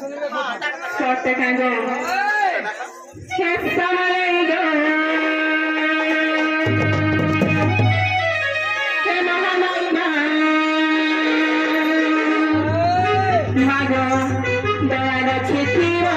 চট্টগ্রাম শেষ সময় মাগ দয়া ছিটিরা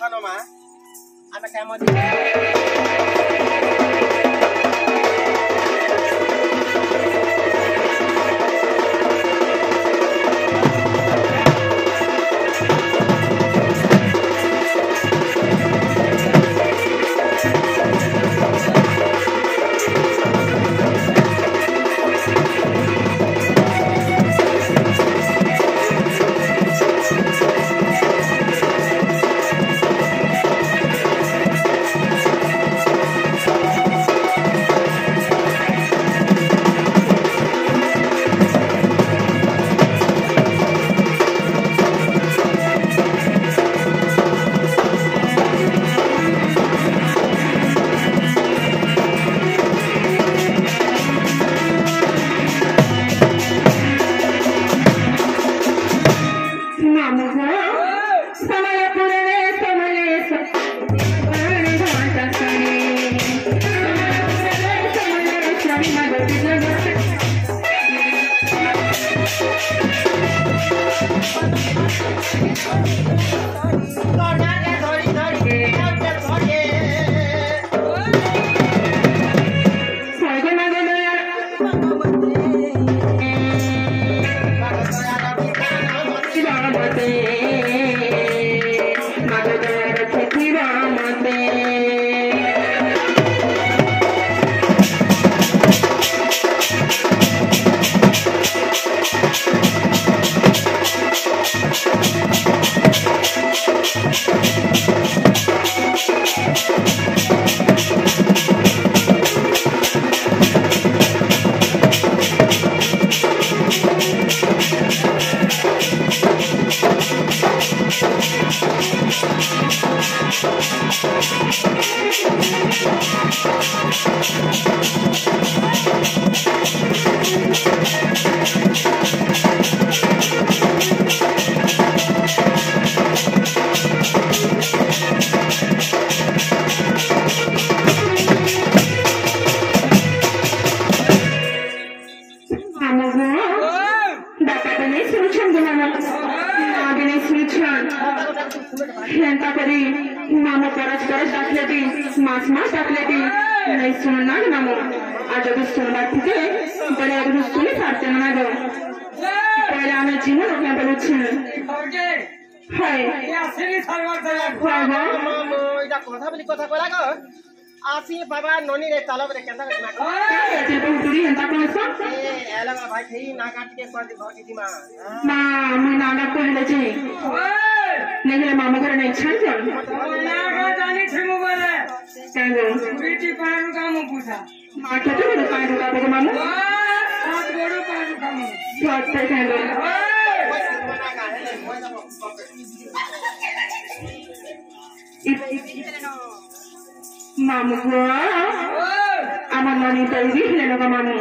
थानोमा आमा काममा Tómate. আরবি সেমিনার থেকে ইতালি আরবি স্কুলে ফারজানা গেল তাহলে আমার জীবন আপনার বলেছি আসি বাবা ননি রে চালো রে কেন না এলা ভাই খাই না কাটকে কই ভাই দিমা মা আমি না না কই লেছি নেগলে মামা করে নাই ছাই না জানি ঠিক মোবাইলে চাই গো বিটি পাড়ার কাম বুঝা आठ हजार और पाँच रुपया पे कमाना आठ गोड़ो पाँच रुपया तो आठ पे कहना मामू को আমার মনে তাই দিলে না মামু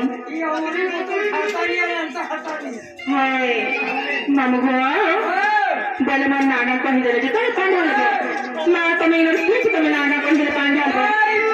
হ্যাঁ মামু গো বলে মার নানা কহিদেলে যে তোর পান হয়ে মা তুমি এর কিছু তুমি নানা কহিদেলে পান যাবে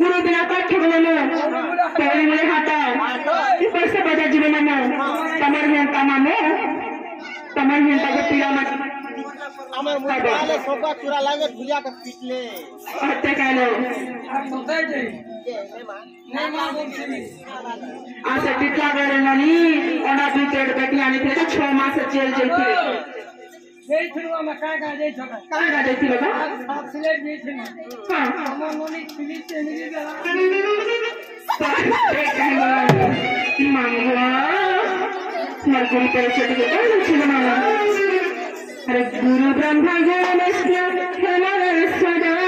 गुरु बिना पाठ बना ना तेरे मुझे से बजा जीवन ना तमर में तमा में तमर में तब पीला मत अमर मुझे का पीछले अच्छा आज तितला गरे नहीं और तो छह मास चेल जाती যেইছিল আমরা কার কার যেইছিল কার কার যেইছিল না সাত সিলেট যেইছিল আমার মনে সিলেট এমনি গেল মামলা মার্গুন করে ছোট ছিল মামলা আরে গুরু ব্রহ্মা গুরু বিষ্ণু হেমা সদা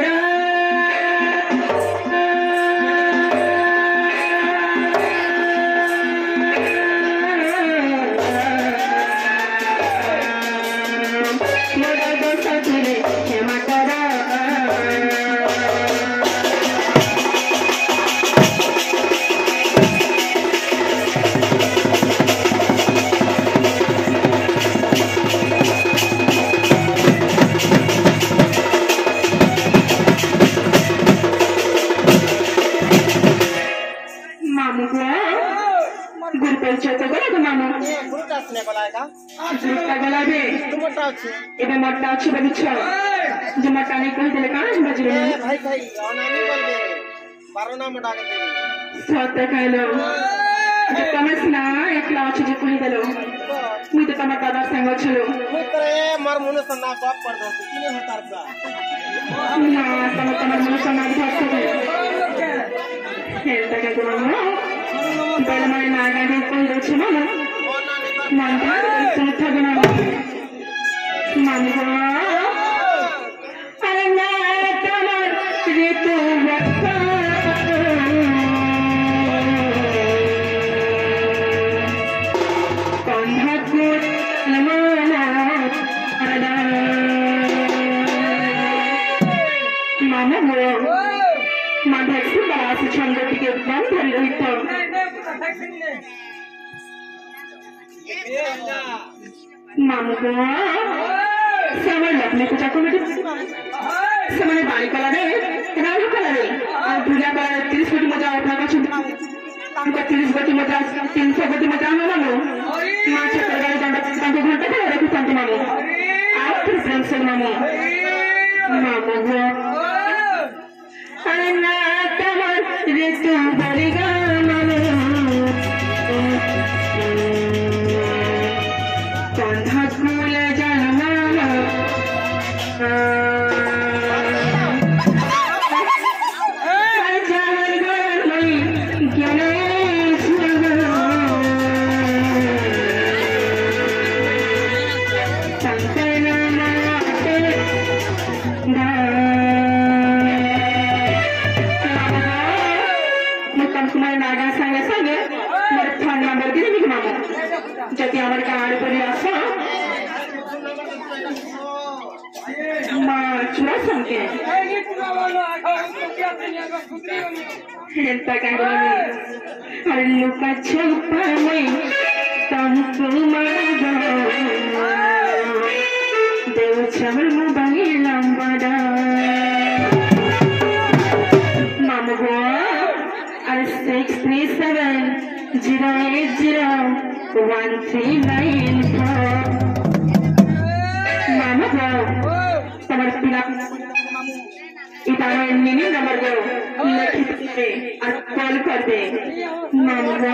मामूसरा गुरु परिचय तो गला मामू गुरु का स्ने गलाएगा तो गुरु का गलाबे तू मट्टा अच्छे इबे मट्टा अच्छे बदी छो जे मट्टा ने कहि देले कान हम बजरे ए भाई भाई अनानी बोल दे बारो नाम मटा के दे सत तो कहलो जे तो तमस ना एकला अच्छे जे कहि देलो मुई तो तमर दादा संग छलो मुई तरे मर मुने सन्ना बाप पड़ दो किने होतार बा ना तमर तमर मुने सन्ना बाप पड़ दो ফেরত টাকা করে আমরা বেলমায় না গাড়ি করে ছিল না মানটা থাকবে না মানবো Mama, মাধার্সে তারা আছে ছন্দ থেকে উদ্যান ধরে রহিত মামুগো আমার লগ্নে পূজা করবে ସେମାନେ ପାଣି କଲାରେ ରାଣୀ କଲାରେ ଆଉ ପୂଜା କଲାରେ ତିରିଶ କୋଟି ମଜା ମାଗୁଛନ୍ତି ତାଙ୍କ ତିରିଶ କୋଟି ମଜା ତିନିଶହ କୋଟି ମଜା ଆମେ ମାନୁ ମାଛ ତରକାରୀ ତାଙ୍କ ଘଣ୍ଟା ରଖିଛନ୍ତି ମାମୁ ଆଉ ତିରିଶ ମାମୁ ମାମୁ శబరిము బంగిలంబడా మామగో అరే six three seven zero eight zero one three nine four మామగో తమరి పిల్ల इतारे मिनी नंबर दो लिखित में और कॉल कर दे मामगो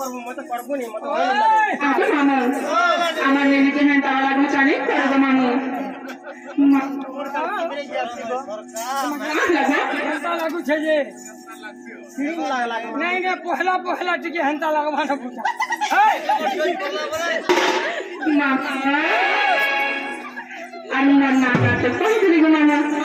করবো মতো করবো নি মতো আসো মামু আমার মেয়েকে হ্যাঁ তাওয়া লাগবে চলে করবো মামু नहीं नहीं पहला पहला टिके हंता लगवाना पूछा मामा अरुण मामा तो कौन चली गो मामा